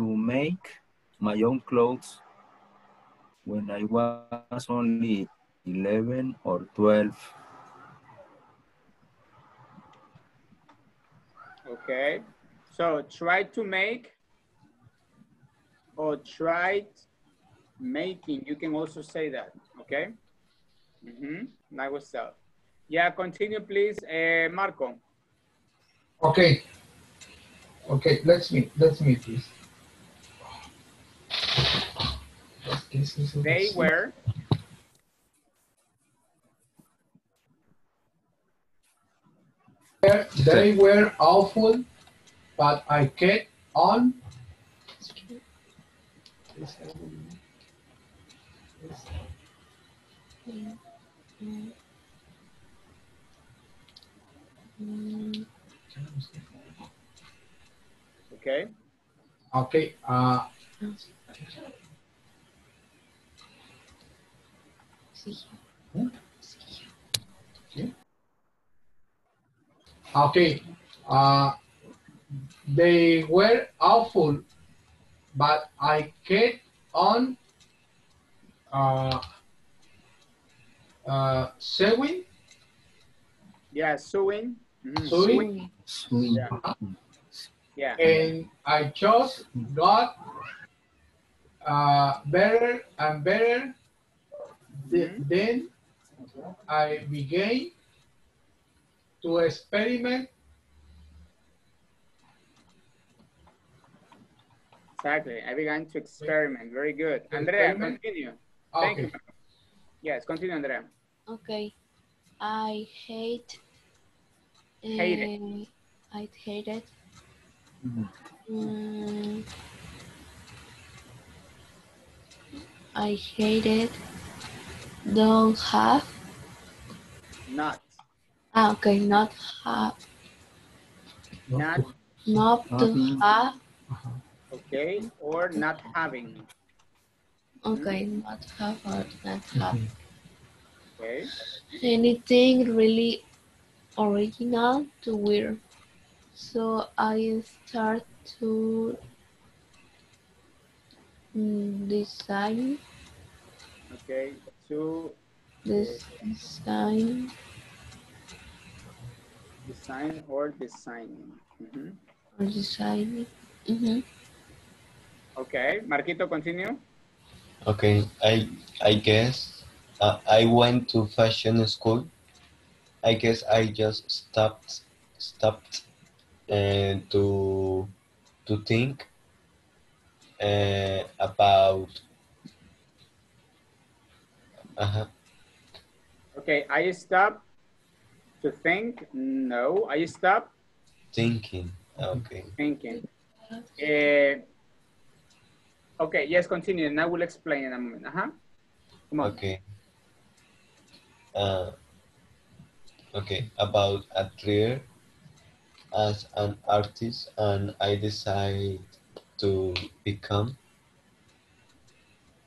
to make my own clothes when I was only 11 or 12. Okay. So try to make or tried making. You can also say that. Okay. Mm -hmm. That was self. Yeah, continue, please, uh, Marco. Okay. Okay, let's meet. Let's meet, please. They were. They were awful, but I kept on. Okay. Okay. Uh, Okay. Uh, they were awful, but I kept on uh, uh, sewing. Yeah, sewing. Mm -hmm. Sewing. Sewing. Yeah. yeah. And I just got uh, better and better. Mm -hmm. Then I began to experiment. Exactly. I began to experiment. Very good. Andrea, continue. Okay. Thank you. Yes, continue, Andrea. Okay. I hate. Hate uh, it. I hate it. Mm -hmm. Mm, I hate it. Don't have. Not. Ah, okay, not have. Not. Not to have. Okay. Or not having. Okay, not have or not have. Okay. Anything really original to wear. So I start to mm, design Okay. To this design design or designing. Mhm. or design. Mhm. Okay. Marquito, continue. Okay, I I guess uh, I went to fashion school. I guess I just stopped stopped uh, to to think uh, about. Uh-huh. Okay. I stop to think. No. I stop Thinking. Okay. thinking. Eh, okay. Yes, continue. And I will explain in a moment. Uh-huh. Come on. Okay. Uh, okay, about a career as an artist, and I decide to become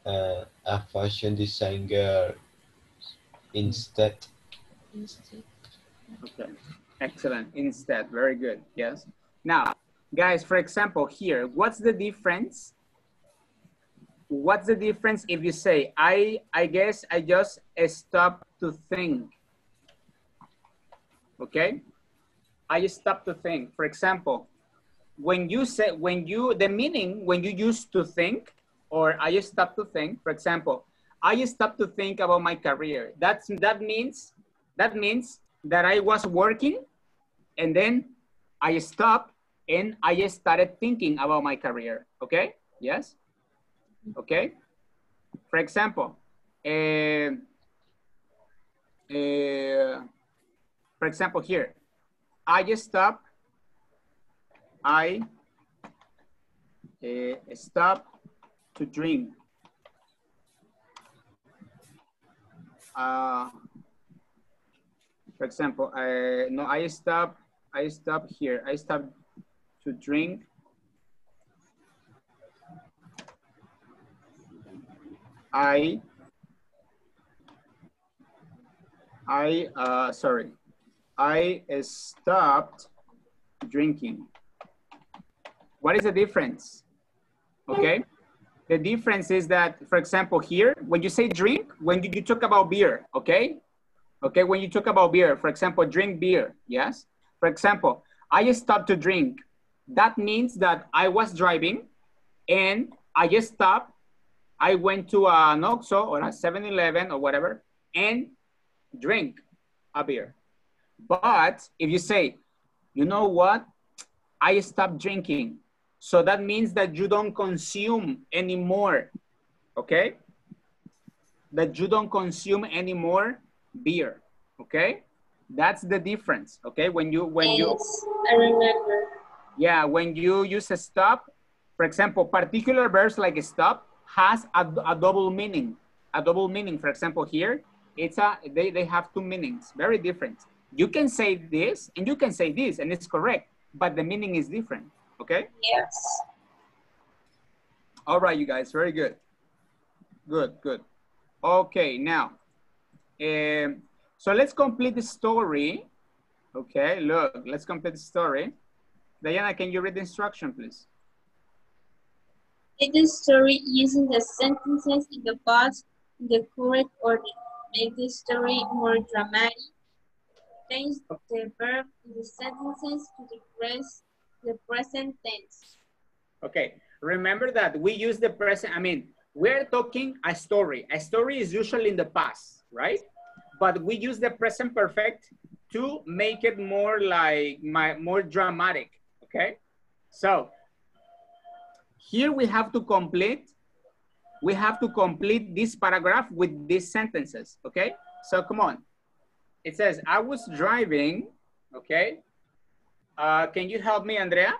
uh, a fashion designer instead. Instead. Okay, excellent. Instead, very good. Yes. Now, guys, for example, here, what's the difference? What's the difference if you say, I, I guess I just stop to think? Okay. I stop to think. For example, when you say, when you, the meaning, when you used to think, or I stop to think, for example, I stop to think about my career. That's, that means, that means that I was working and then I stopped and I started thinking about my career. Okay? Yes? Okay? For example, uh, uh, for example, here, I just stop, I uh, stop to drink. Uh, for example, I, no, I stop, I stop here. I stop to drink. I, I, uh, sorry, I stopped drinking. What is the difference? okay? The difference is that, for example, here, when you say drink, when you, you talk about beer, okay? Okay, when you talk about beer, for example, drink beer, yes? For example, I stopped to drink. That means that I was driving and I just stopped. I went to uh, an Oxxo or a 7-Eleven or whatever and drink a beer. But if you say, you know what? I stopped drinking. So that means that you don't consume anymore, okay? That you don't consume anymore beer, okay? That's the difference, okay? When you, when you, I remember. yeah, when you use a stop, for example, particular verbs like stop has a, a double meaning, a double meaning. For example, here, it's a, they, they have two meanings, very different. You can say this and you can say this and it's correct, but the meaning is different, okay? Yes. All right, you guys, very good. Good, good. Okay, now, um, so let's complete the story. Okay, look, let's complete the story. Diana, can you read the instruction, please? Read the story using the sentences in the box in the correct order. Make the story more dramatic. Change the verb in the sentences to the, pres the present tense. Okay, remember that we use the present, I mean, we're talking a story. A story is usually in the past, right? But we use the present perfect to make it more like, my, more dramatic, okay? So, here we have to complete, we have to complete this paragraph with these sentences, okay? So come on. It says, I was driving, okay? Uh, can you help me, Andrea?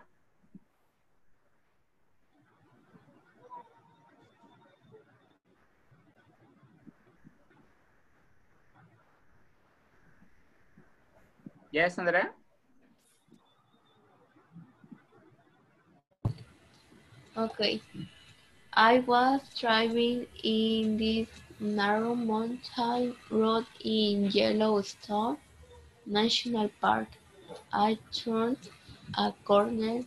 Yes, Andrea? Okay. I was driving in this narrow mountain road in Yellowstone National Park. I turned a corner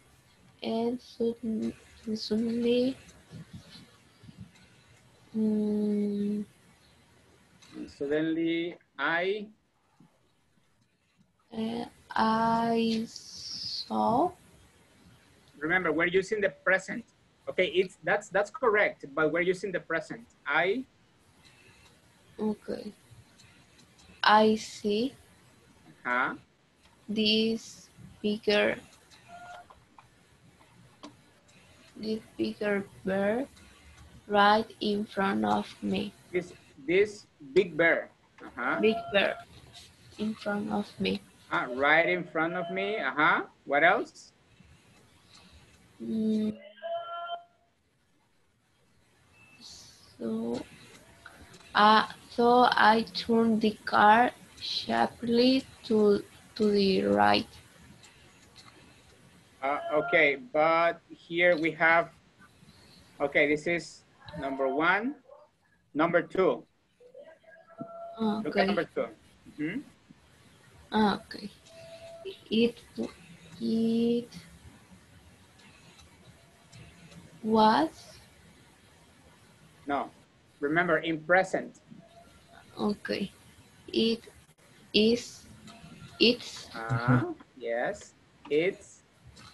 and sudden- suddenly mm, Suddenly, I, uh, I saw remember, we're using the present. Okay, it's that's that's correct, but we're using the present. I, okay. I see huh? This bigger this bigger bear right in front of me. This this big bear. Uh-huh. Big bear in front of me. Uh, right in front of me. Uh-huh. What else? Mm. So, uh, so I turned the car sharply to to the right. Uh, okay, but here we have, okay, this is number one. Number two. Look at Okay. number two. Mhm. Okay. It it was No, remember in present. okay. It is it's Uh, yes, it's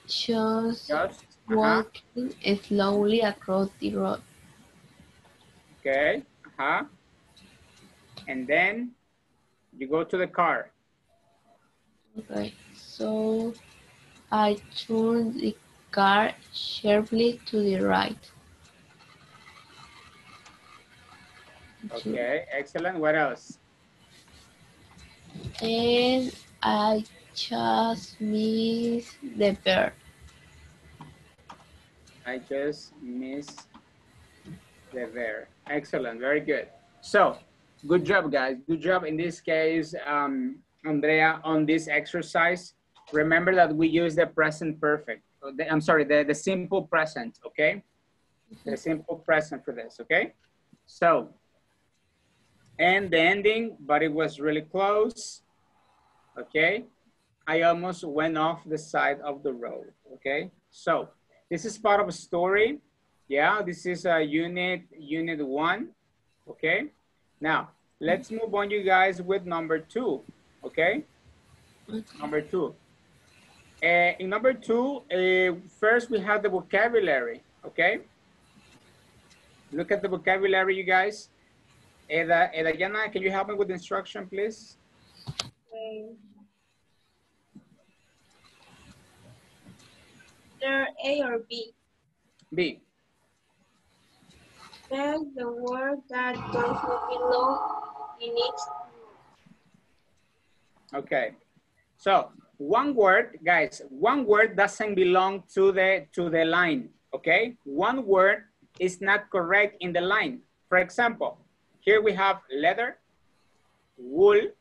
just just, uh-huh. walking slowly across the road. okay, uh-huh. And then you go to the car. Okay. So I turned the car sharply to the right. Okay, excellent. What else? And I just missed the bird. I just missed the there. Excellent, very good. So, good job, guys. Good job in this case, um, Andrea, on this exercise. Remember that we use the present perfect. Oh, I'm sorry, the, the simple present, okay? The simple present for this, okay? So, and the ending, but it was really close, okay? I almost went off the side of the road, okay? So, this is part of a story. Yeah, this is a unit, unit one. Okay. Now, let's move on, you guys, with number two. Okay. Number two. Uh, in number two, uh, first we have the vocabulary. Okay. Look at the vocabulary, you guys. Eda, Eda Yana, can you help me with the instruction, please? There A or B. B. Spell the word that does not belong in each Okay. So one word, guys, one word doesn't belong to the to the line. Okay. One word is not correct in the line. For example, here we have leather, wool,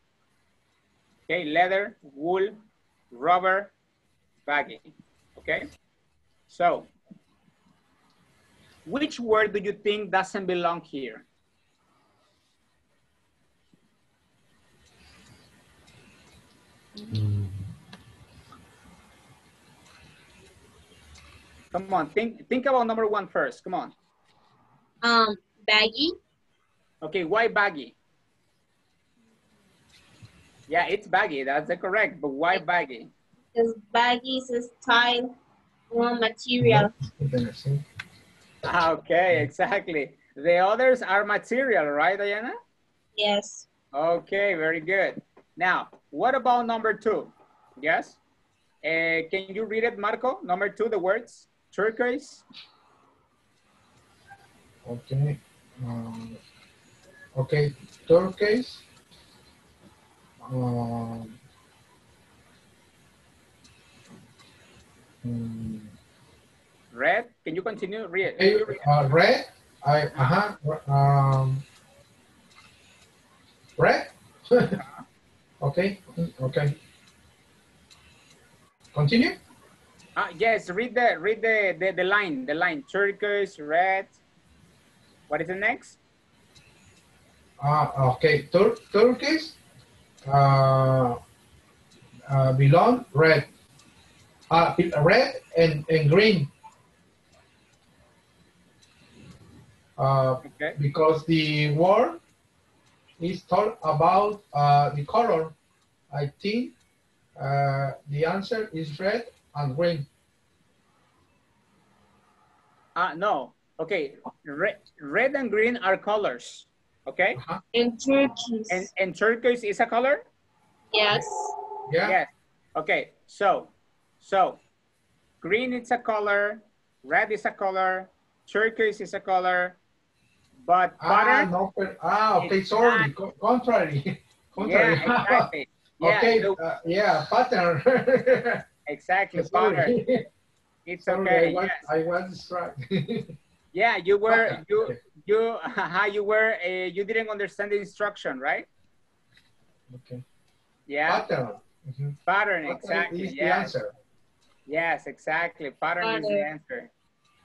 okay, leather, wool, rubber, baggy. Okay. So which word do you think doesn't belong here? Come on, think think about number one first. Come on. Um, baggy. Okay, why baggy? Yeah, it's baggy. That's the correct. But why baggy? Because baggy is a style, raw material. Ah, Okay, exactly. The others are material, right, Diana? Yes. Okay, very good. Now, what about number two? Yes? Uh, can you read it, Marco? Number two, the words turquoise. Okay. Um, okay. Turquoise. Um, Red. Can you continue? Red. okay, uh, red. I uh huh. Um, red. okay. Okay. Continue. Ah, yes, read the read the, the the line. The line. Turquoise, red. What is the next? Uh, okay. Tur turquoise. Uh, uh, belong red. Uh, red and, and green. Uh, Okay. because the word is talk about uh, the color. I think uh, the answer is red and green. Ah, no. Okay. Red, red and green are colors. Okay. Uh-huh. And turkeys. And and turquoise is a color. yes. Yeah. Yes. Okay. So, so green is a color, red is a color, turquoise is a color, but Ah, pattern. no, but- ah, okay, It's sorry. not- Co- contrary. yeah, contrary. exactly. Yeah, okay, the- uh, yeah, pattern. exactly. Pattern. sorry. It's Sorry, okay. I was, yes. I was distracted. Yeah, you were Pattern, you okay. You haha, you were uh, you didn't understand the instruction, right? okay. Yeah, Pattern. Mhm. pattern. Pattern Exactly. is the Yes. answer. Yes, exactly. Pattern is the answer.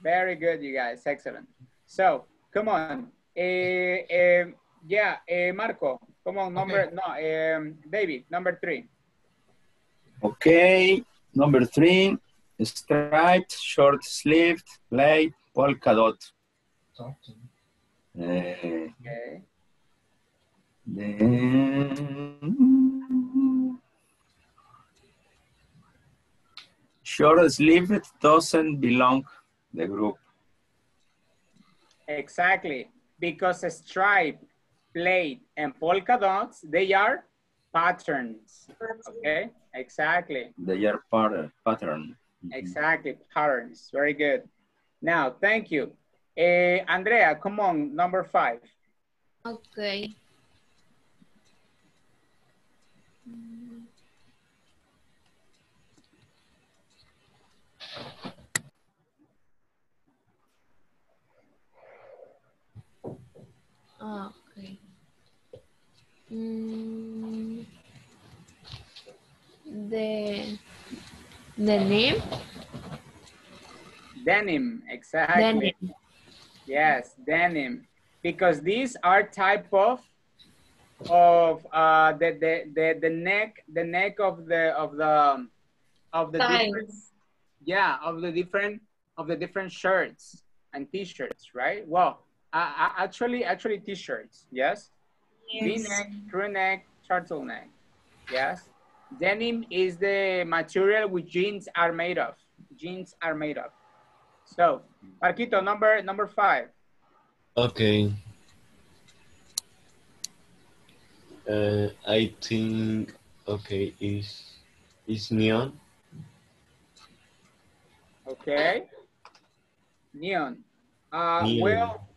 Very good, you guys. Excellent. So, come on. Eh, eh, yeah, eh, Marco, come on. Number, no, um, David, number three. Okay, number three, striped, short sleeved, plate, polka dot. Something. Okay. then short sleeved doesn't belong the group. Exactly. Because a stripe, plate, and polka dots, they are patterns. Okay. Exactly. They are part, pattern. Exactly. Patterns. Very good. Now, thank you. Eh, Andrea, come on. Number five. Okay. Okay. Mm, the the name Denim. Exactly. denim. Yes, denim. Because these are type of of uh the the the, the neck the neck of the of the of the different yeah of the different of the different shirts and t-shirts, right? Well, uh, actually, actually t-shirts, yes? Yes. V-neck, crew neck, turtleneck, yes? Denim is the material which jeans are made of. Jeans are made of. So, Marquito, number number five. Okay. Uh, I think okay is is neon. Okay. Neon. Uh, Neon. Well,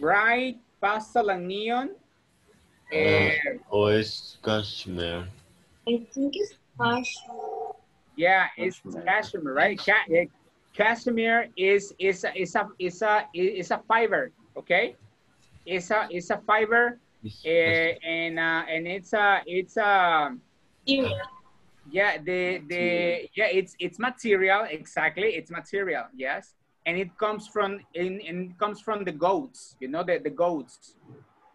bright pastel and neon. Uh, Eh, or is cashmere. I think it's fashion. yeah, it's Cashmere. cashmere, right? Ca- eh, cashmere is is a, is a is a is a fiber, okay? It's a it's a fiber, Is- eh, and uh, and it's a it's a Here. yeah the the yeah it's it's material exactly it's material yes. And it comes from in and it comes from the goats you know the the goats.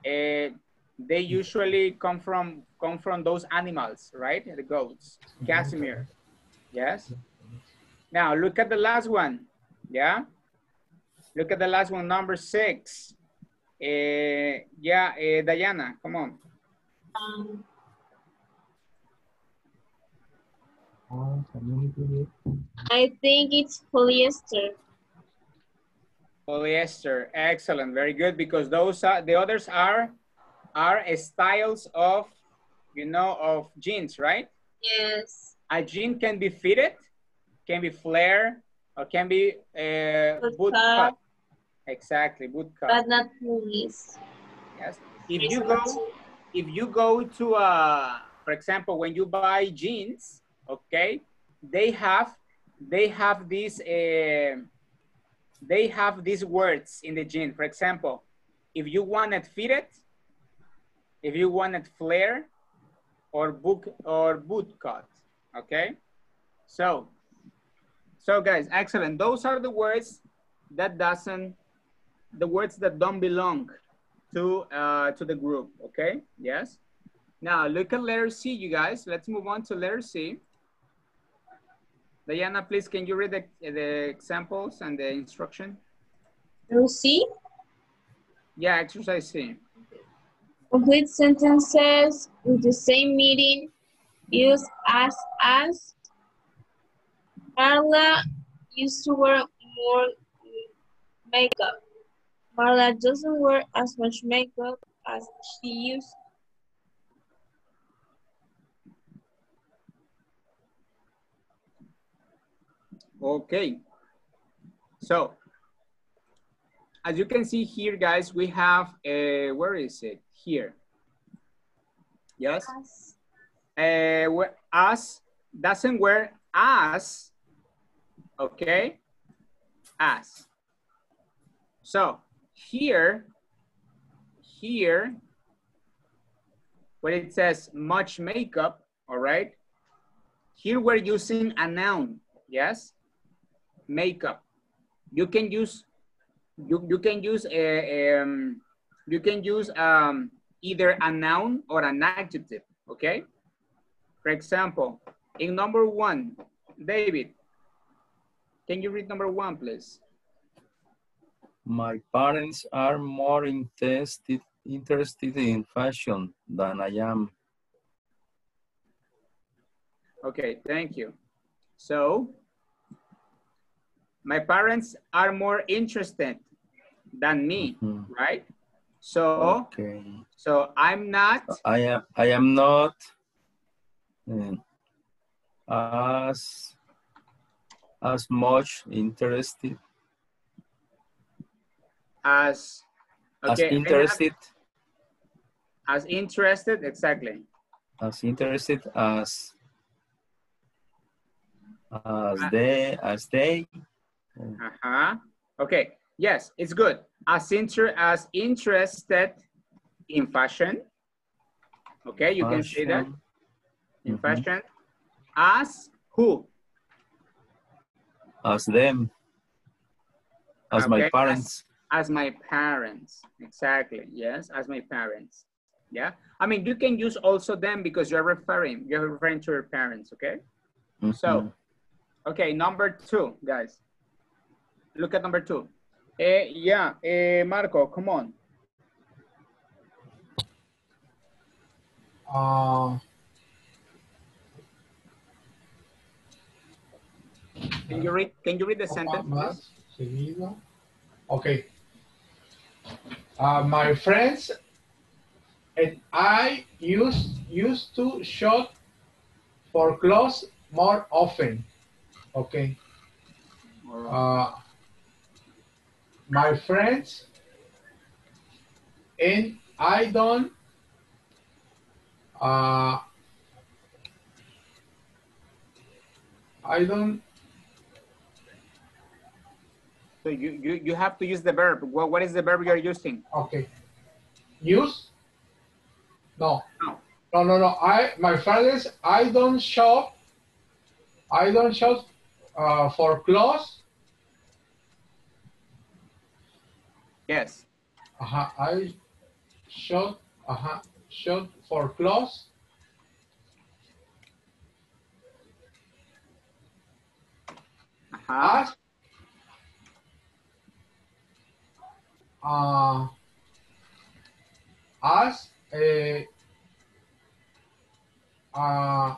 Uh, they usually come from come from those animals right? The goats cashmere yes now look at the last one yeah look at the last one number six uh, yeah uh, diana come on Um, I think it's polyester. Polyester, excellent, very good, because those are, the others are, are styles of, you know, of jeans, right? Yes. A jean can be fitted, can be flare, or can be uh, Boot boot cut. cut. Exactly, boot cut, But not police. yes. If you go, if you go to, uh, for example, when you buy jeans, okay, they have, they have these, uh, they have these words in the jean. For example, if you want it fitted, if you want it flare, or book or boot cut, okay? So, so guys, excellent. Those are the words that doesn't, the words that don't belong to uh, to the group, okay? Yes. Now look at letter C, you guys. Let's move on to letter C. Diana, please, can you read the, the examples and the instruction? Lucy, Yeah, exercise C. complete sentences with the same meaning. Use as as. Marla used to wear more makeup. Marla doesn't wear as much makeup as she used. Okay. So, as you can see here, guys, we have, uh, where is it? Here. Yes? As. Uh, as doesn't wear as, okay? As. So, here, here, when it says much makeup, all right? Here we're using a noun, yes? Makeup. You can use, you, you can use a, um, you can use um, either a noun or an adjective, okay? For example, in number one, David, can you read number one, please? My parents are more interested interested in fashion than I am. Okay, thank you. So, my parents are more interested than me, Mhm. right? So, Okay. so I'm not, I am I am not um, as as much interested as, as okay, not interested as interested, exactly. as interested as as they as they Uh-huh. Okay, yes, it's good. As inter as interested in fashion. Okay, you can say that. fashion. In Mhm. fashion. As who? As them as my Okay, as- parents As my parents. Exactly. Yes, as my parents. Yeah. I mean, you can use also them because you're referring, you're referring to your parents, okay? So, Mhm. okay, number two, guys. Look at number two. Eh, yeah, eh, Marco, come on. Uh, Can you read? Can you read the sentence? más seguido. Okay. Uh, my friends and I used used to shop for clothes more often. Okay. Uh, my friends and I don't uh, I don't So you, you, you have to use the verb. What, what is the verb you're using? Okay. Use? No. No. No, no, no. I my friends, I don't shop. I don't shop uh, for clothes. Yes. Uh-huh. I shop. Uh-huh. Shop for clothes. Uh-huh. As uh, as a uh,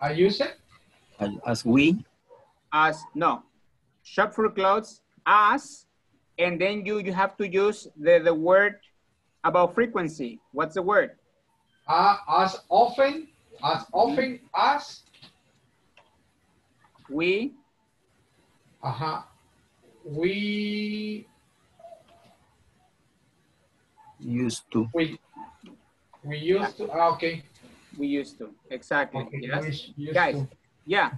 I use it. As, as we, As, no. Shop for clothes as, and then you, you have to use the, the word about frequency. What's the word? Uh, as often as often as We, uh-huh, we used to. we we used to ah, okay we used to. Exactly. okay Yes. used Guys, to. Yeah.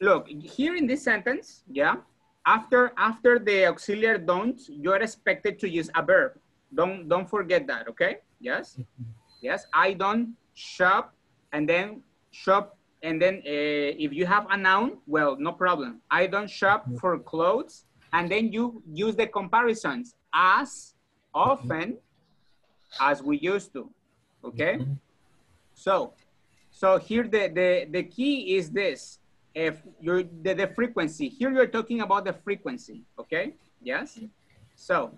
Look, here in this sentence, yeah, after after the auxiliary don't, you're expected to use a verb. Don't don't forget that, okay? Yes? Yes, I don't shop and then shop and then uh, if you have a noun, well, no problem. I don't shop for clothes and then you use the comparisons as often as we used to, okay? So, so here the, the, the key is this. If you're the, the frequency, here you're talking about the frequency, okay? Yes? So,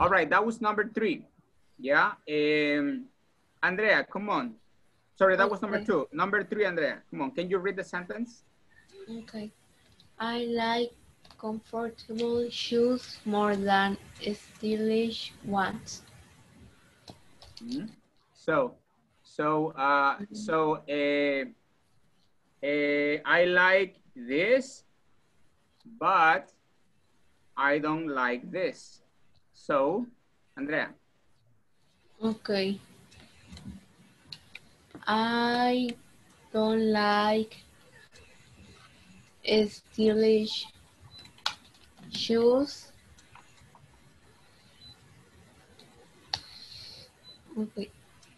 all right, that was number three. Yeah. Um, Andrea, come on. Sorry, that was number two. Number three, Andrea, come on. Can you read the sentence? Okay. I like comfortable shoes more than stylish ones. Mhm. So, so, uh, so, uh, uh, I like this, but I don't like this. So, Andrea, Okay. I don't like stylish shoes.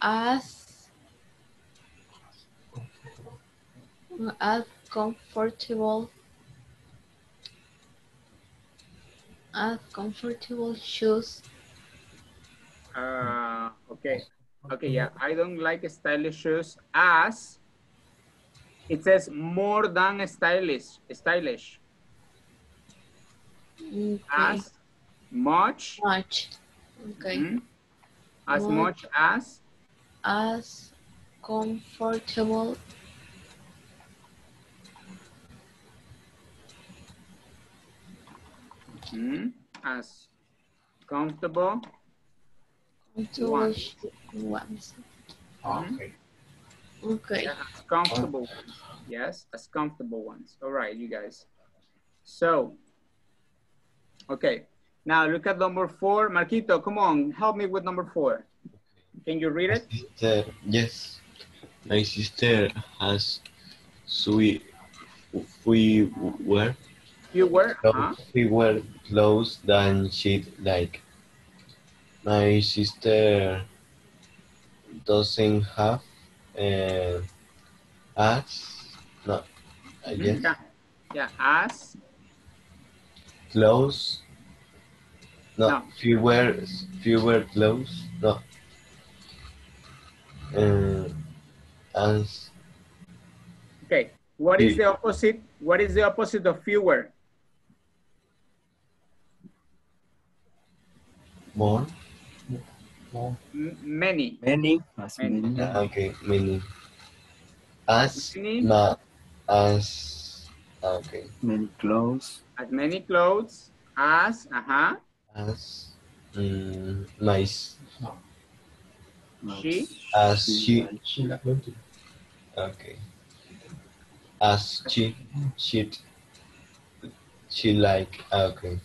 As as comfortable as comfortable shoes. uh, okay, okay, yeah, I don't like stylish shoes as it says more than stylish, stylish, Okay. as much, much. Okay. mhm, as More. much as, As comfortable mhm, as comfortable, comfortable Ones. sh- ones. okay Okay. Yeah, as comfortable. Yes, as comfortable ones. All right, you guys. So, okay. Now look at number four. Marquito, come on, help me with number four. Can you read it? Sister, yes. My sister has sweet we were You were, huh? fewer clothes than she'd like. My sister doesn't have uh, as no I guess Yeah, yeah, as, clothes no, No. fewer fewer clothes no uh, as okay. What is the opposite? What is the opposite of fewer? More? More. M- many. Many, as Many. many. Ah, okay, many. As Many. ma as ah, okay. Many clothes. As many clothes as, uh-huh, As mm, nice. She? As she She like going to. okay. As she she she like okay.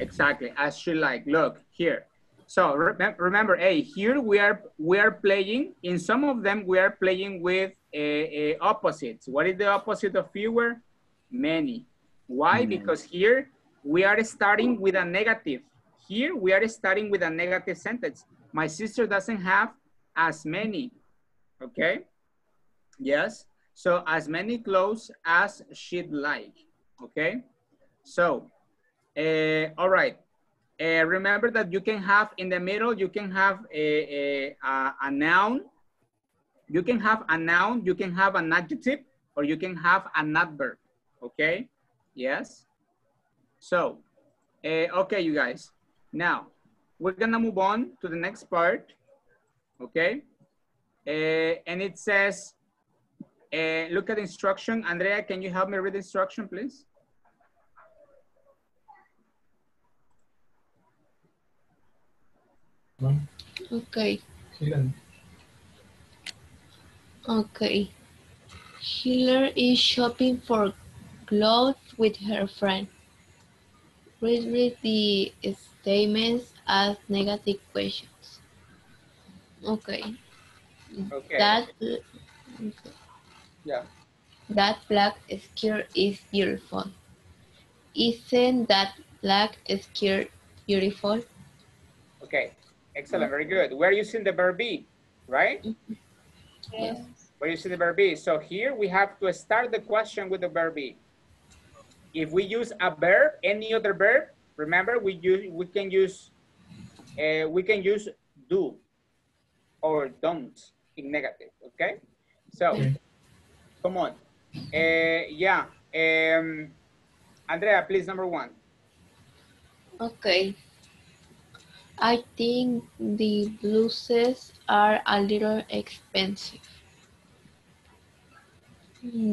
exactly, as she like. Look, here. So re- remember, hey, here we are we are playing, in some of them we are playing with a, a opposites. What is the opposite of fewer? Many. Why? Many. Because here we are starting with a negative. Here we are starting with a negative sentence. My sister doesn't have as many, okay? Yes, so as many clothes as she'd like, okay? So, uh, all right. Uh, remember that you can have in the middle, you can have a, a, a, a noun, you can have a noun, you can have an adjective, or you can have an adverb, okay? Yes? So, uh, okay, you guys. Now, we're gonna move on to the next part, okay? Uh, and it says, uh, look at the instruction. Andrea, can you help me read the instruction, please? Okay. Okay. Hiller is shopping for clothes with her friend. Please read the statements as negative questions. Okay. Okay. That Yeah. that black skirt is beautiful. Isn't that black skirt beautiful? Okay. Excellent. Very good. We're using the verb be, right? Mm-hmm. Yes. We're using the verb be. So here we have to start the question with the verb be. If we use a verb, any other verb, remember we use we can use uh, we can use do or don't in negative. Okay. So Okay. come on. Uh, yeah. Um, Andrea, please number one. Okay. I think the blouses are a little expensive.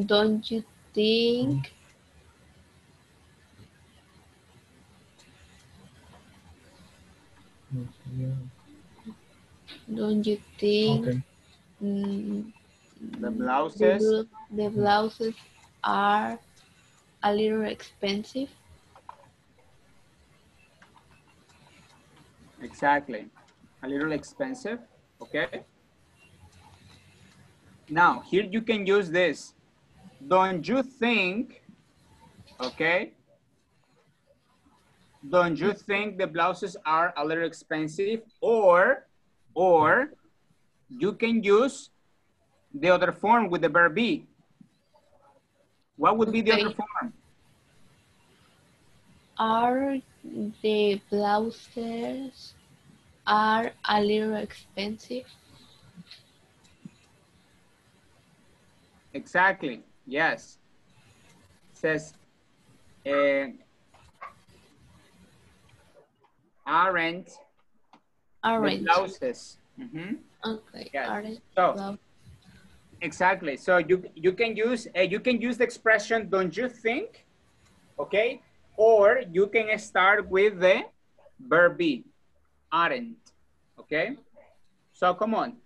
Don't you think? Don't you think Okay. mm, The the, blouses. blu- the blouses are a little expensive? Exactly. A little expensive, okay? Now, here you can use this. Don't you think, okay? Don't you think the blouses are a little expensive? Or, or you can use the other form with the verb be. What would be the other form? Are the blouses are a little expensive? Exactly. Yes. Says, uh, aren't Aren't. blouses. Mhm. Okay, Yes. aren't So blouses. exactly. So you you can use uh, you can use the expression "Don't you think?" Okay, or you can start with the verb be, aren't. Okay. So come on,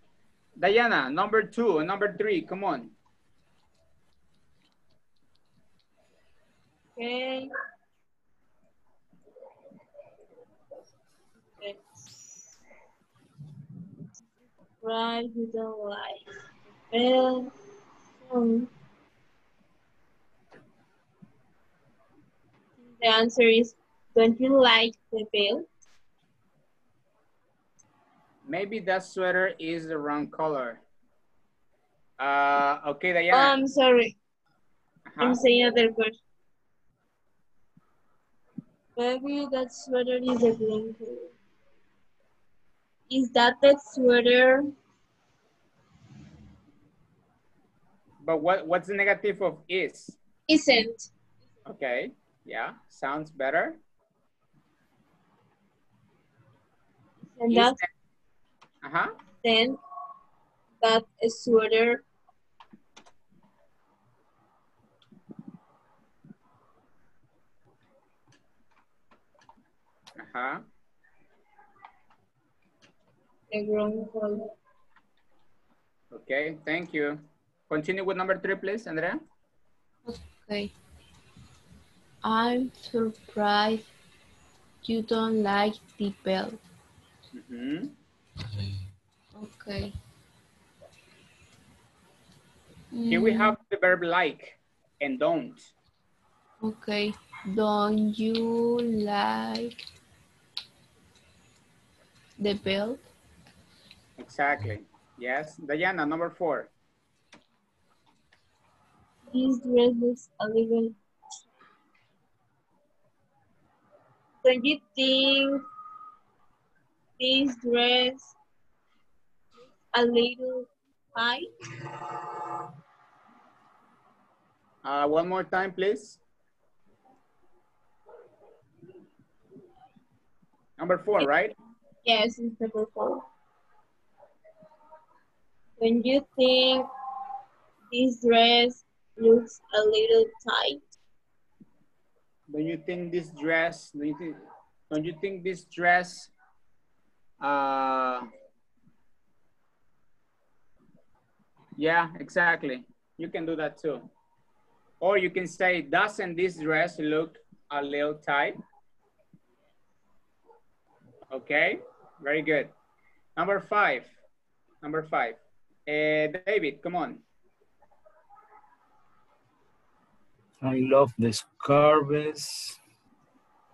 Diana. Number two number three. Come on. Okay. Okay. Right, you don't like the. Hmm. The answer is, don't you like the bell? Maybe that sweater is the wrong color. Uh, okay, Oh, Diana. I'm sorry. Uh-huh. I'm saying other question. Maybe that sweater is a green color. Is that the sweater? But what what's the negative of is? Isn't. Okay, yeah, sounds better. And that uh-huh. then that sweater Uh-huh. The ground color. Okay, thank you. Continue with number three, please, Andrea. Okay. I'm surprised you don't like the belt. Mhm. Okay. Here we Mm, have the verb like and don't. Okay. Don't you like the belt? Exactly. Yes. Diana, number four. This dress looks a little. Don't you think this dress a little tight? Uh, one more time, please. Number four, right? Yes, it's number four. Don't you think this dress looks a little tight? Don't you think this dress, don't you think, don't you think this dress, uh, yeah, exactly. You can do that too. Or you can say, doesn't this dress look a little tight? Okay, very good. Number five, number five. Uh, David, come on. I love the scarves.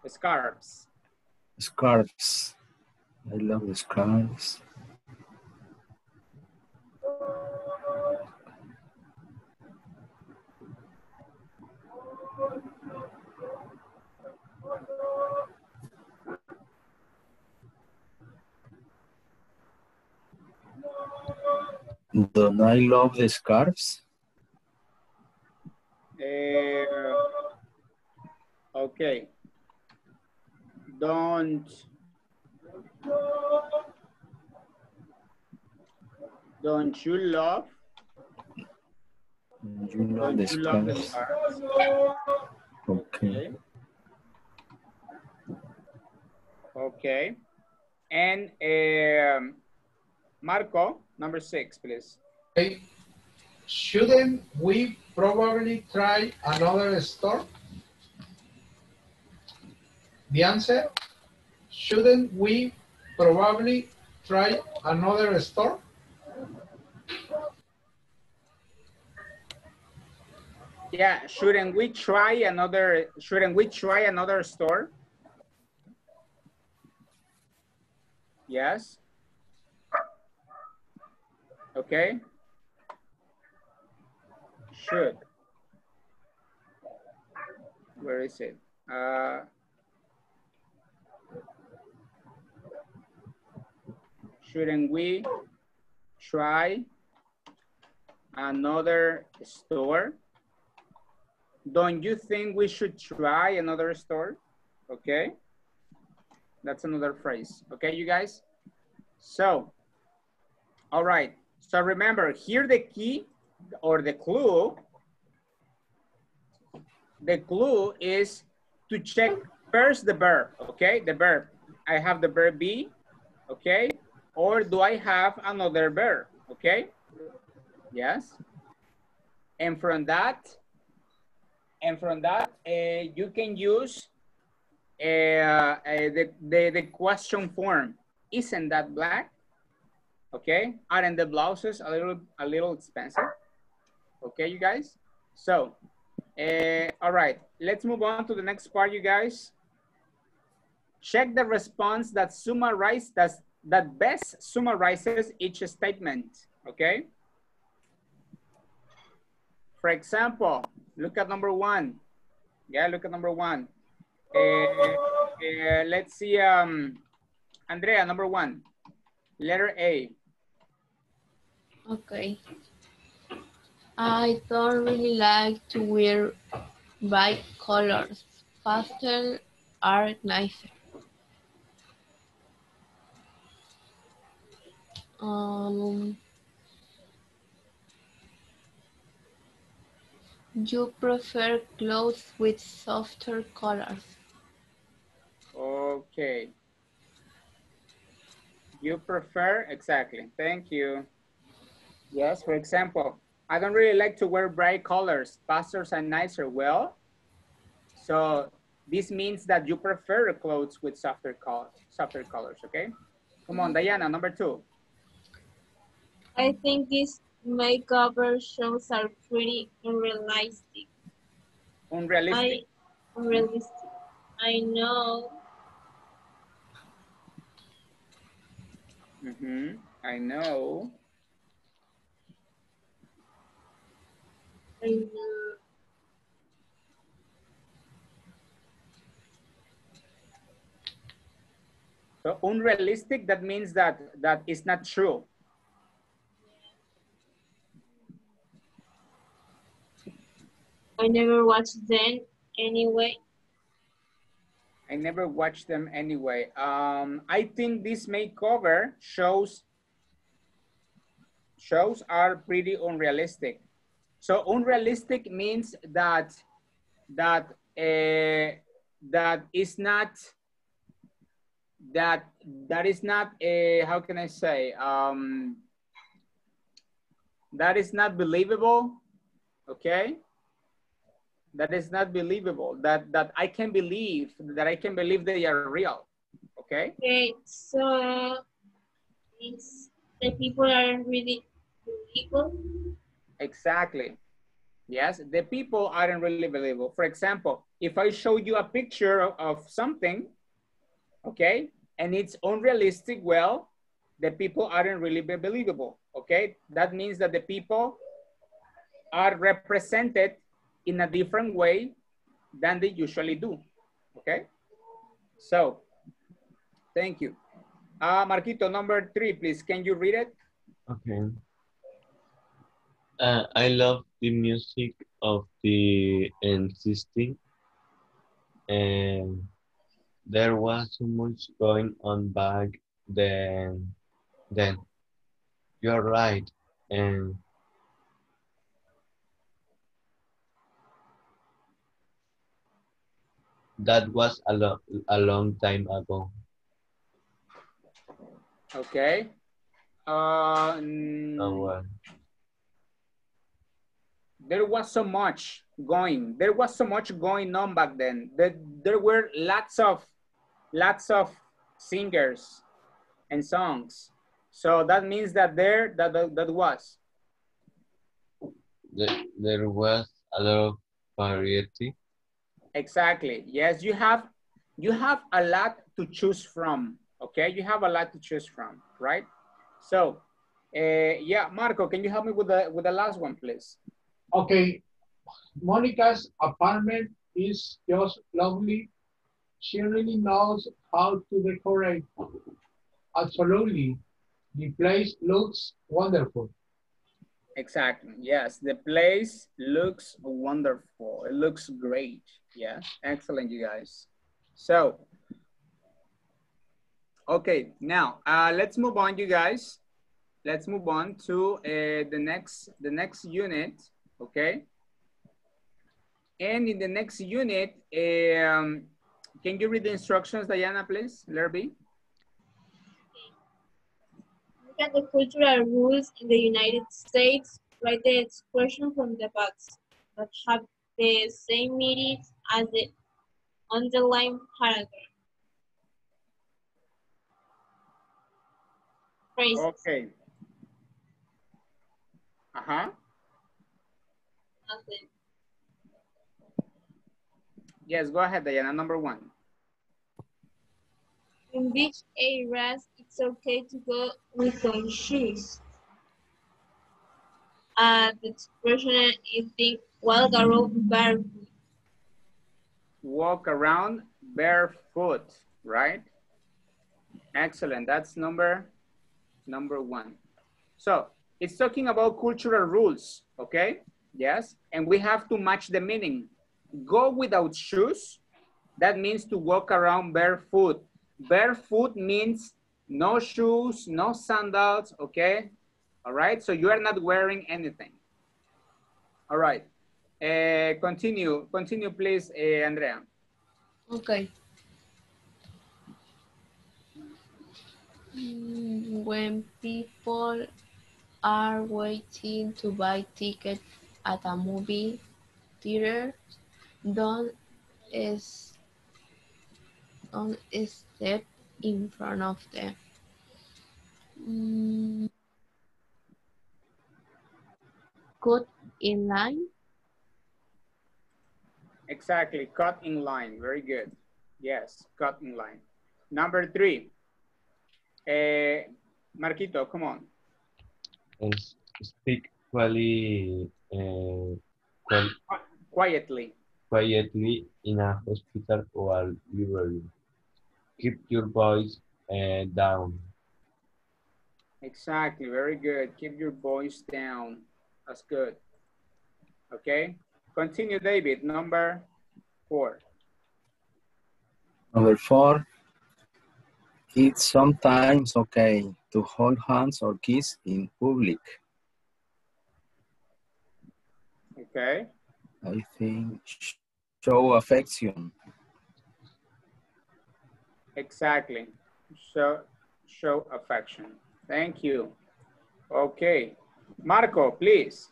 Scarves. Scarves. I love the scarves. Don't I love the scarves? Uh, okay. Don't. Don't you love? You love the Don't you love the scarves. Okay. Okay. And um, Marco, number six, please. Okay. Shouldn't we probably try another store? The answer, shouldn't we probably try another store? Yeah, shouldn't we try another? Shouldn't we try another store? Yes. Okay. Should. Where is it? Uh, shouldn't we try another store? Don't you think we should try another store? Okay. That's another phrase. Okay, you guys? So, all right. So remember, here the key or the clue, the clue is to check first the verb, okay? The verb. I have the verb be, okay? Or do I have another verb, okay? Yes. And from that, and from that, uh, you can use uh, uh, the, the, the question form. Isn't that black? Okay, aren't the blouses a little a little expensive? Okay, you guys. So, uh, all right, let's move on to the next part, you guys. Check the response that summarize that that best summarizes each statement. Okay. For example, look at number one. Yeah, look at number one. Uh, uh, let's see, um, Andrea, number one. Letter A. Okay. I don't really like to wear bright colors. Pastel are nicer. Um, you prefer clothes with softer colors. Okay. You prefer, exactly, thank you. Yes, for example, I don't really like to wear bright colors. Pastels are nicer. Well, so this means that you prefer clothes with softer colors, softer colors, okay? Come on, Diana, number two. I think these makeup shows are pretty unrealistic. Unrealistic. I unrealistic. I know. Mhm, I know. So unrealistic, that means that that is not true. I never watched them anyway. I never watched them anyway. Um, I think this makeover shows shows are pretty unrealistic. So unrealistic means that that uh, that is not that that is not a how can I say um, that is not believable. Okay that is not believable that that i can believe that i can believe they are real okay Okay, so it's the people aren't really believable. Exactly yes the people aren't really believable for example if i show you a picture of, of something okay and it's unrealistic well the people aren't really believable okay that means that the people are represented in a different way than they usually do. Okay? So, thank you. Uh, Marquito, number three, please. Can you read it? Okay. Uh, I love the music of the N60. And there was so much going on back then. Then you're right. And that was a, lo a long time ago. Okay. Uh, Oh, uh, there was so much going. There was so much going on back then. That there were lots of, lots of singers and songs. So that means that there, that, that, that was. there, there was a lot of variety. Exactly. Yes, you have you have a lot to choose from. Okay, you have a lot to choose from, right? So, uh, yeah, Marco, can you help me with the with the last one, please? Okay, Monica's apartment is just lovely. She really knows how to decorate. Absolutely. The place looks wonderful. Exactly. Yes, the place looks wonderful. It looks great. Yeah, excellent, you guys. So, okay, now uh, let's move on, you guys. Let's move on to uh, the next the next unit. Okay. And in the next unit, um, can you read the instructions, Diana, please? B. Look at the cultural rules in the United States. Write the expression from the box that have the same meaning as the underlined paragraph. Phrase. Okay. Uh-huh. Nothing. Yes, go ahead, Diana, number one. In beach areas, it's okay to go without shoes. Uh, the expression is think walk around barefoot. walk around barefoot, right? Excellent. That's number number one. So it's talking about cultural rules, okay? Yes, and we have to match the meaning. Go without shoes, that means to walk around barefoot. Barefoot means No shoes, no sandals, okay? All right, so you are not wearing anything. All right, uh, continue, continue please, uh, Andrea. Okay. Mm, When people are waiting to buy tickets at a movie theater, don't is don't step in front of them. Mm, Cut in line. Exactly, cut in line, very good. Yes, cut in line. Number three, uh, Marquito, come on. And s- speak quietly, uh, qual- Quietly, quietly in a hospital or a library. Keep your voice uh, down. exactly, very good. Keep your voice down, that's good. Okay, continue David, number four. Number four, it's sometimes okay to hold hands or kiss in public. Okay, I think show affection. exactly, show, show affection. Thank you. Okay, Marco, please.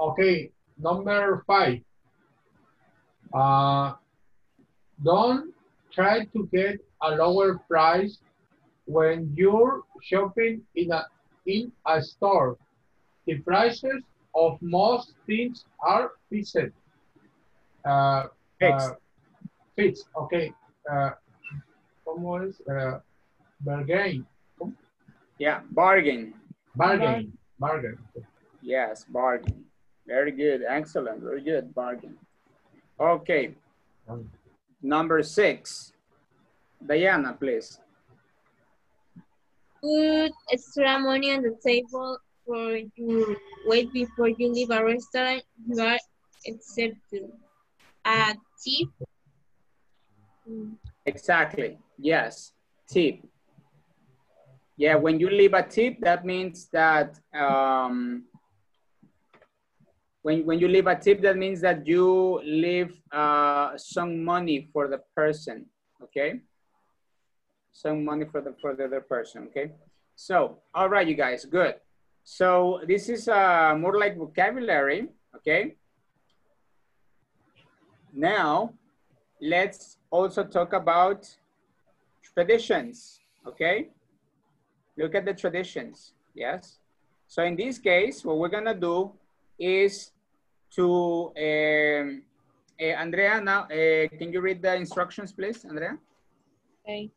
Okay, number five. Uh, don't try to get a lower price when you're shopping in a in a store. The prices of most things are fixed. Uh, Fixed. uh, fixed. Okay. Uh, ¿Cómo es? Uh, bargain. Yeah, bargain. Bargain. Bargain. Yes, bargain. Very good. Excellent. Very good. Bargain. Okay. Number six. Diana, please. Put extra money on the table for your wait before you leave a restaurant. You are accepted. A tip. Exactly. Yes. Tip. Yeah, when you leave a tip, that means that um, when, when you leave a tip, that means that you leave uh, some money for the person, okay? Some money for the, for the other person, okay? So, all right, you guys, good. So this is uh, more like vocabulary, okay? Now, let's also talk about traditions, okay? Look at the traditions, yes? So in this case, what we're gonna do is to, um, eh, Andrea, now, eh, can you read the instructions, please, Andrea? Okay.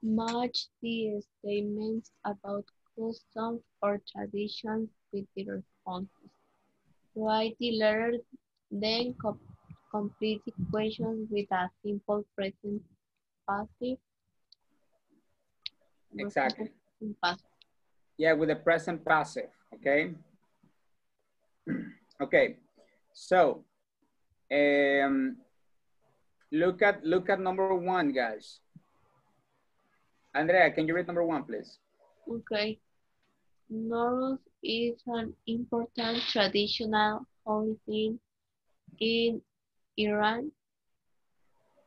Match the statements about customs or traditions with the responses. Write the letter, then com- complete the question with a simple present passive. Exactly. Passive. Yeah, with the present passive, okay? Okay, so, um, look at, look at number one, guys. Andrea, can you read number one, please? Okay. Nowruz is an important traditional holiday in Iran.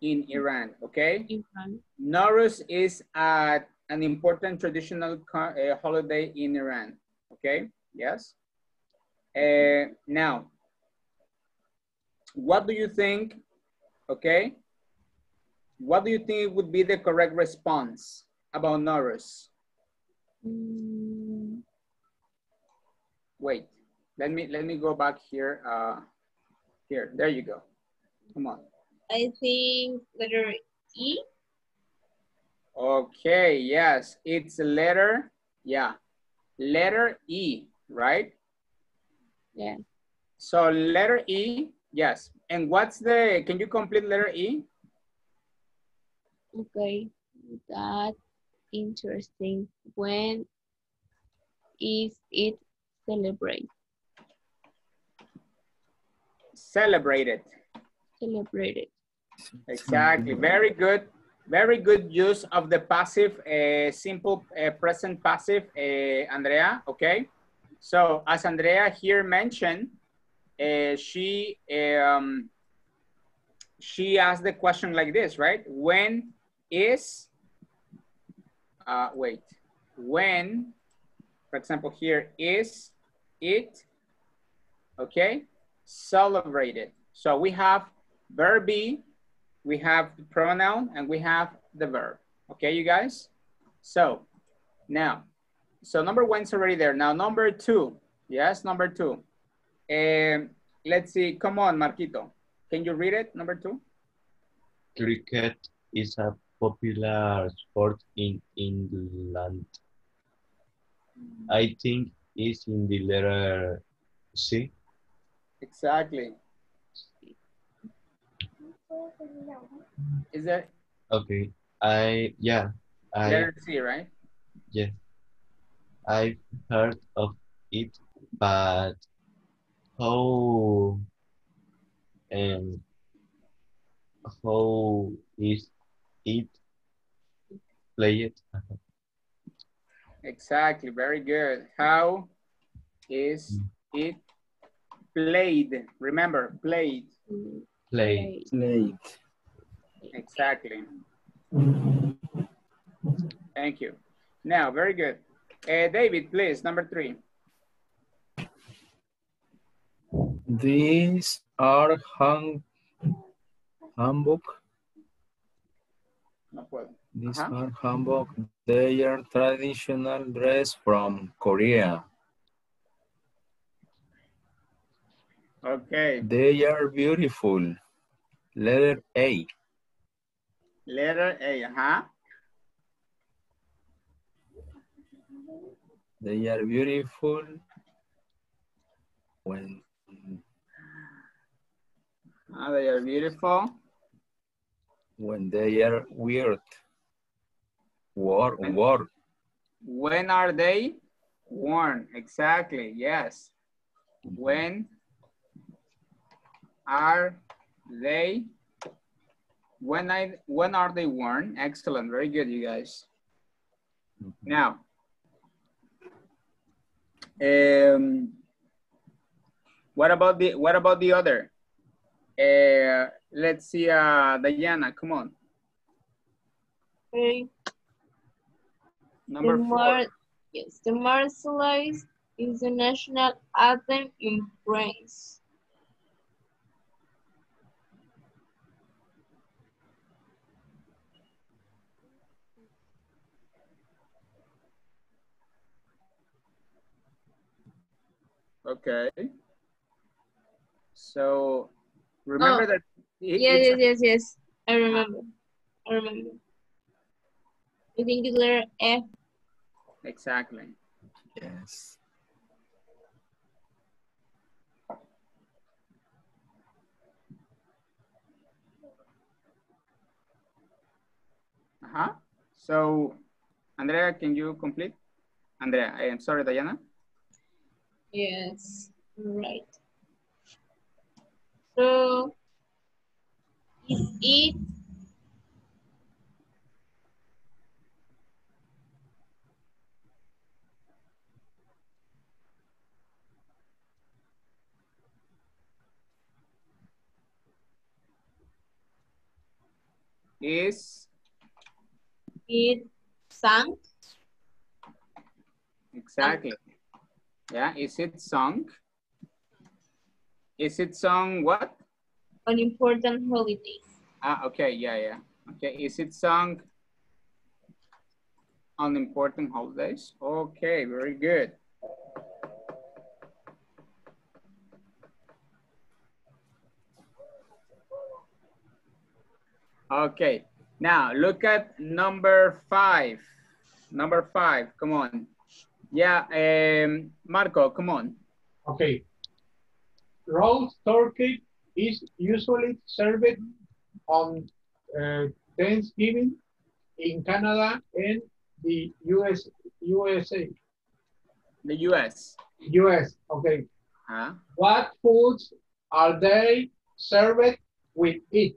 In Iran, okay? Iran. Nowruz is uh, an important traditional uh, holiday in Iran, okay? Yes? Uh, now, what do you think, okay? What do you think would be the correct response about Nowruz? Mm, Wait, let me, let me go back here. Uh, here, there you go. Come on. I think letter E. Okay, yes, it's a letter, yeah, letter E, right? yeah. So letter E, yes. And what's the, can you complete letter E? Okay. That's interesting. When is it celebrate? Celebrated. Celebrated. Exactly. Very good. Very good use of the passive, uh, simple uh, present passive, uh, Andrea, okay? So as Andrea here mentioned, she, um, she asked the question like this, right? When is, uh, wait, when, for example here, is it, okay, celebrated? So we have verb be, we have the pronoun, and we have the verb. Okay, you guys? So now, so number one's already there. Now number two, yes, number two. Um, let's see, come on, Marquito. Can you read it, number two? Cricket is a popular sport in England. I think it's in the letter C. Exactly. Is that Okay. I yeah. I letter C, right? yeah. I've heard of it, but how and how is it played? Exactly, very good. How is it played? Remember, played. Played. Late. Exactly. Thank you. Now, very good. Uh, David, please, number three. These are hang hanbok. No puedo. These Ajá. are hanbok. They are traditional dress from Korea. Okay, They are beautiful. Letter A. letter A, ajá. They are beautiful when Ah, they are beautiful. when they are weird. War, When- war. When are they worn? Exactly, yes. When are they, when I, when are they worn? Excellent, very good, you guys. Now, um, what about the, what about the other? Uh, let's see, uh, Diana, come on. Okay. Number the four. Mar yes, the Marseillaise is the national anthem in France. Okay. So remember Oh, that. it- Yes, yes, yes, yes. I remember. I remember. I think it's letter F. Exactly. Yes. Uh-huh. So, Andrea, can you complete? Andrea, I am sorry, Diana. Yes, right. So, is it Is it sunk? exactly. Yeah, is it sung? Is it sung what? on important holidays? Ah, okay, yeah, yeah. Okay, is it sung on important holidays? Okay, very good. Okay, now look at number five. Number five, come on. Yeah, um, Marco, come on. Okay. Roast turkey is usually served on uh, Thanksgiving in Canada and the US, USA. The US. US, okay. Huh? What foods are they served with it?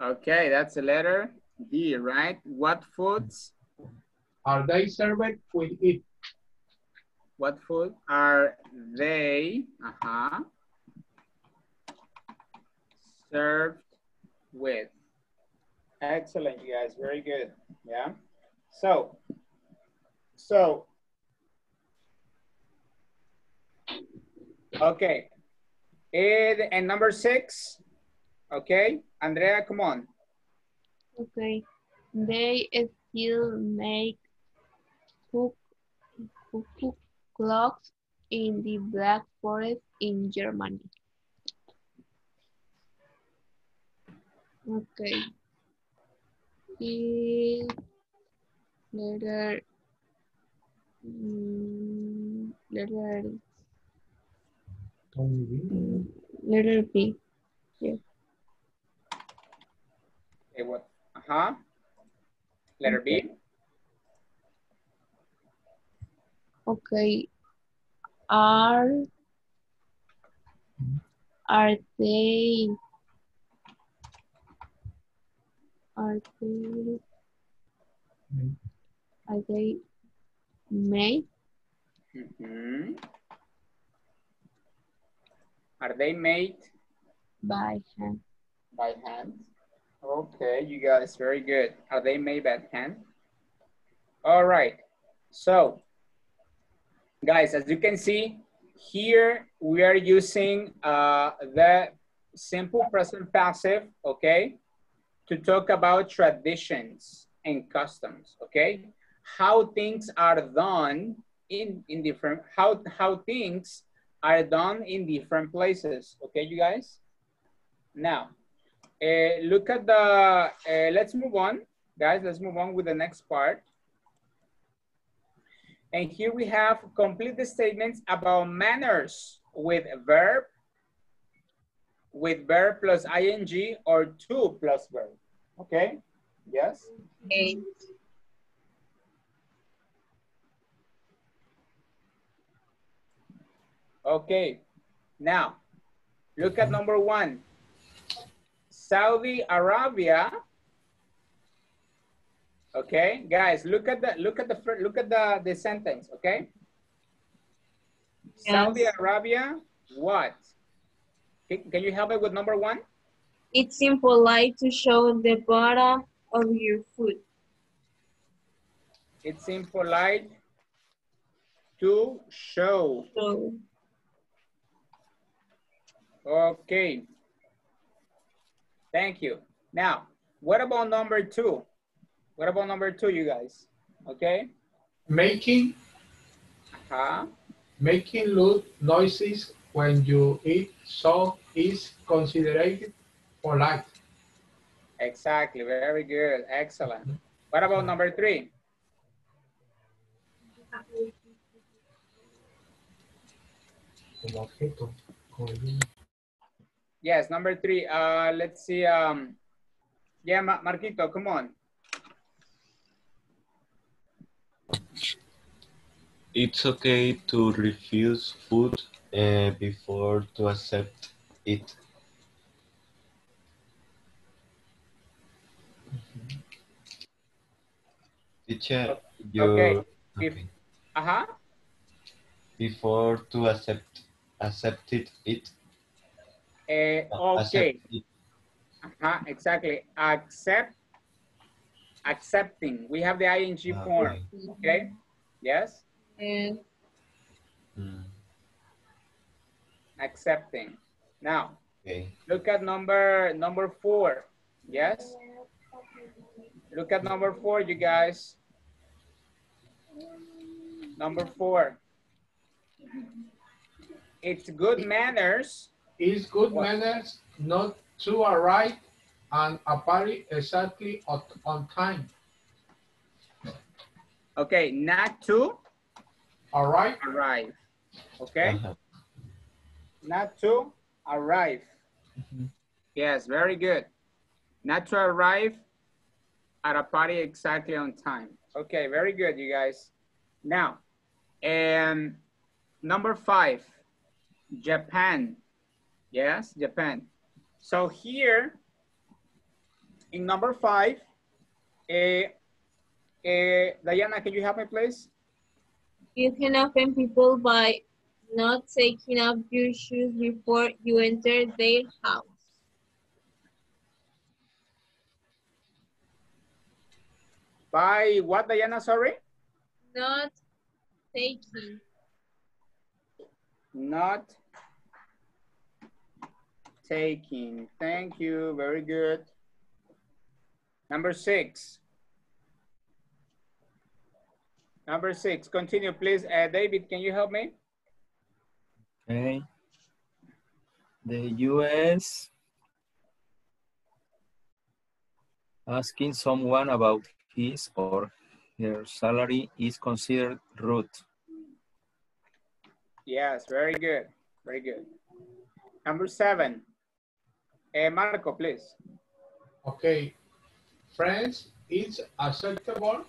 Okay, that's the letter D, right? What foods? Are they served with it? What food are they uh-huh, served with? Excellent, you guys. Very good. Yeah. So, so, okay. And, and number six, okay. Andrea, come on. Okay. They still make cook, cook clocks in the Black Forest in Germany. Okay. The letter letter letter B. Okay, what? Uh-huh. Letter B. Okay. Are are they are they are they made Mhm. Are they made by hand? by hand? Okay, you guys, very good. Are they made by hand? All right. So, guys, as you can see, here we are using uh, the simple present passive, okay, to talk about traditions and customs, okay? How things are done in, in different, how, how things are done in different places, okay, you guys? Now, uh, look at the, uh, let's move on, guys, let's move on with the next part. And here we have complete the statements about manners with verb, with verb plus ing or to plus verb. Okay, yes? Okay. Okay, now look at number one. Saudi Arabia. Okay, guys, look at the look at the look at the the sentence. Okay, Saudi Arabia. What? Can, can you help me with number one? It's impolite to show the bottom of your foot. It's impolite to show. So, Okay. Thank you. Now, what about number two? What about number two, you guys? Okay. Making Huh? making loud noises when you eat so is considered polite. Exactly. Very good. Excellent. What about mm-hmm. number three? Objeto, Yes, number three. Uh, let's see. Um, yeah, Ma- Marquito, come on. It's okay to refuse food uh, before to accept it. Teacher, you Okay. Okay. Uh-huh. before to accept accepted it. Uh, uh, okay. accept. Uh-huh. Exactly. Accept. Accepting. We have the ing Ah, form. Okay. Yes. and Mm, Accepting. Now, okay. look at number number four. Yes. Look at number four, you guys. Number four. It's good manners. It's good What? manners not to arrive and a party exactly on, on time. Okay, not to Arrive, arrive. Okay, Uh-huh. not to arrive. Yes, very good. Not to arrive at a party exactly on time. Okay, very good, you guys. Now, and number five, Japan. Yes, Japan. So here, in number five, eh, eh, Diana, can you help me, please? You can offend people by not taking off your shoes before you enter their house. By what, Diana, sorry? Not taking. Not taking. Thank you. Very good. Number six. Number six. Continue, please. Uh, David, can you help me? Okay. The US asking someone about his or her salary is considered rude. Yes, very good. Very good. Number seven. Uh, Marco, please. Okay. France, it's acceptable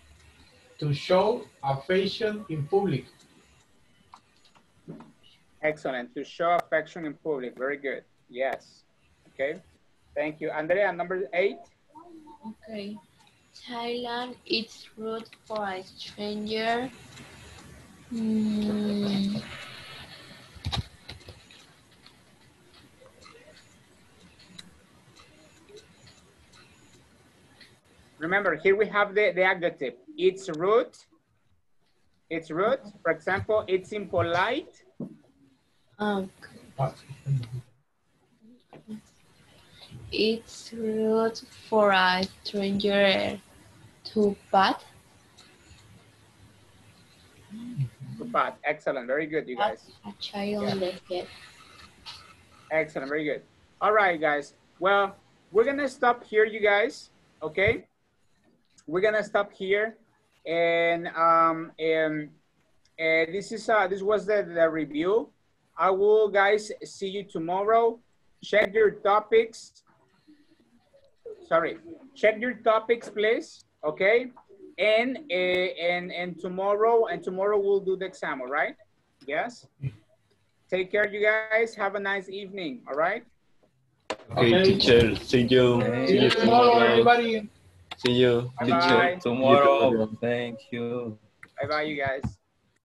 to show affection in public. Excellent. To show affection in public. Very good. Yes. Okay. Thank you. Andrea, number eight. Okay. Thailand, it's rude for a stranger. Hmm. Remember, here we have the, the adjective. It's rude. It's rude. For example, it's impolite. Okay. Uh, It's rude for a stranger to pat. But excellent. Very good, you guys. a child on the head. Excellent. Very good. All right, guys. Well, we're going to stop here, you guys. Okay. We're going to stop here. And, um, and uh, this is, uh, this was the, the review. I will, guys, see you tomorrow. Check your topics. Sorry. Check your topics, please. Okay. And, uh, and, and tomorrow, and tomorrow we'll do the exam, all right? Yes? Take care, you guys. Have a nice evening, all right? Okay, Okay. teacher. See you. Okay. See you tomorrow, everybody. See you, Bye-bye. teacher. Tomorrow. Thank you. Bye-bye, you guys.